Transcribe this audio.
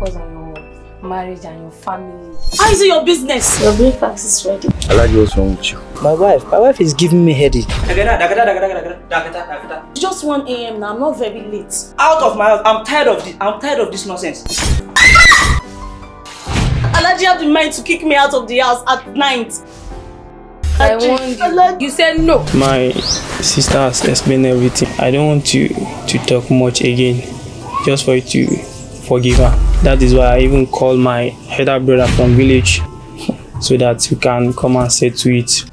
Why can't focus on your marriage and your family? How is it your business? Your breakfast is ready. Alhaji, what's wrong with you? My wife, my wife is giving me headache. It's just 1 a.m. now. I'm not very late. Out of my house. I'm tired of this. I'm tired of this nonsense. Alhaji have the mind to kick me out of the house at night. I Alhaji, warned you. Alhaji. You said no. My sister has explained everything. I don't want you to talk much again, just for you to forgive her. That is why I even called my elder brother from village so that we can come and settle it